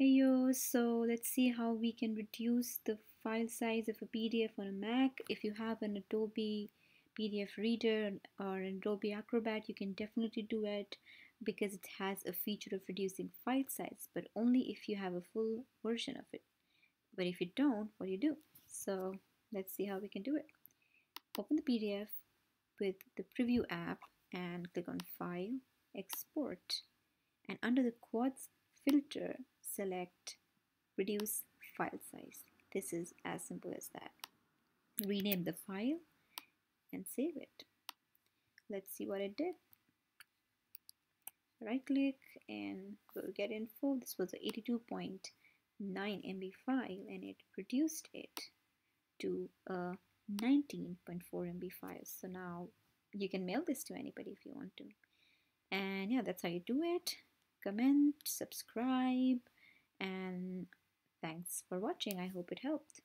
Hey yo, so let's see how we can reduce the file size of a PDF on a Mac. If you have an Adobe PDF Reader or an Adobe Acrobat, you can definitely do it because it has a feature of reducing file size, but only if you have a full version of it. But if you don't, what do you do? So let's see how we can do it. Open the PDF with the Preview app and click on File, Export, and under the Quartz filter, select reduce file size. This is as simple as that. Rename the file and save it. Let's see what it did. Right click and go get info. This was a 82.9 MB file and it reduced it to a 19.4 MB file. So now you can mail this to anybody if you want to. And yeah, that's how you do it. Comment, subscribe, thanks for watching. I hope it helped.